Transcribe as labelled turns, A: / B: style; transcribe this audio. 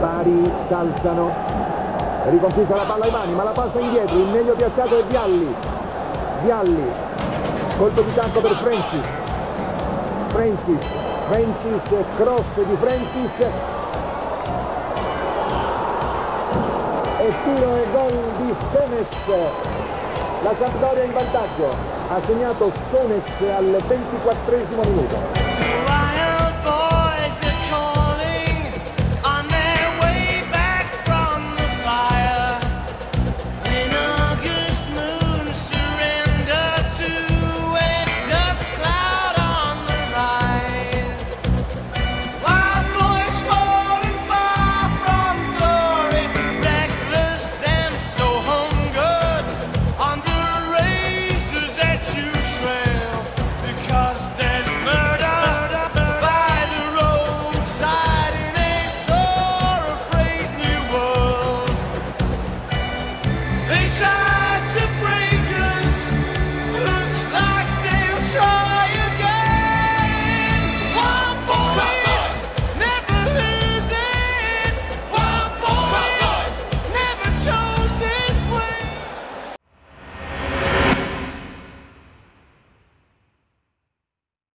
A: Bari salzano riconquista la palla ai mani ma la passa indietro. Il meglio piazzato è Vialli. Vialli. Colpo di tacco per Francis. Francis. Francis cross di Francis. E tiro e gol di Stones la Sampdoria in vantaggio ha segnato Stones al 24 minuto time.